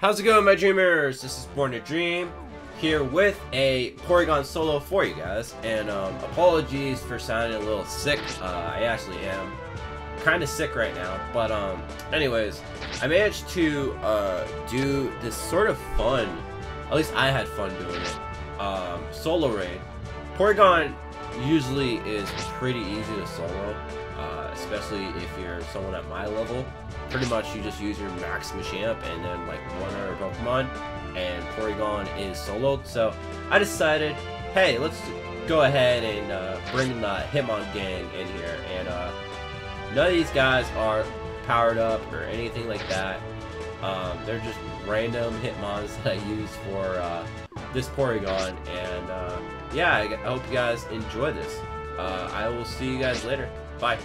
How's it going, my dreamers? This is Born to Dream here with a Porygon solo for you guys. And um, apologies for sounding a little sick. Uh, I actually am kind of sick right now. But um, anyways, I managed to uh, do this sort of fun, at least I had fun doing it, um, solo raid. Porygon usually is pretty easy to solo, uh, especially if you're someone at my level. Pretty much you just use your max Machamp and then like one other Pokemon, and Porygon is soloed. So I decided, hey, let's go ahead and uh, bring the Hitmon gang in here. And uh, none of these guys are powered up or anything like that. Um, they're just random Hitmons that I use for uh, this Porygon. And uh, yeah, I hope you guys enjoy this. Uh, I will see you guys later. Bye.